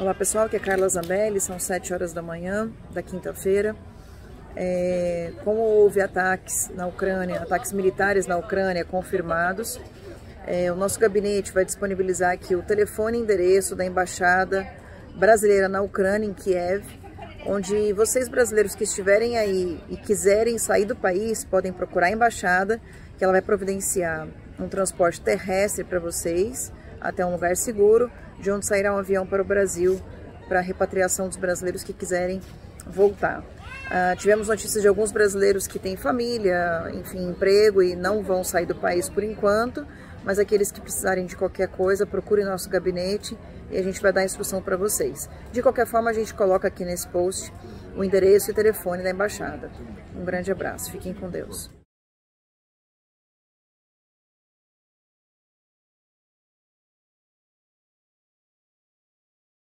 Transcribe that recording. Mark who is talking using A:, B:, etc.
A: Olá pessoal, aqui é Carla Zambelli, são 7 horas da manhã da quinta-feira. É, como houve ataques na Ucrânia, ataques militares na Ucrânia confirmados, é, o nosso gabinete vai disponibilizar aqui o telefone e endereço da Embaixada Brasileira na Ucrânia, em Kiev, onde vocês brasileiros que estiverem aí e quiserem sair do país podem procurar a Embaixada, que ela vai providenciar um transporte terrestre para vocês até um lugar seguro, de onde sairá um avião para o Brasil para a repatriação dos brasileiros que quiserem voltar. Uh, tivemos notícias de alguns brasileiros que têm família, enfim, emprego e não vão sair do país por enquanto, mas aqueles que precisarem de qualquer coisa, procurem nosso gabinete e a gente vai dar a instrução para vocês. De qualquer forma, a gente coloca aqui nesse post o endereço e telefone da embaixada. Um grande abraço, fiquem com Deus.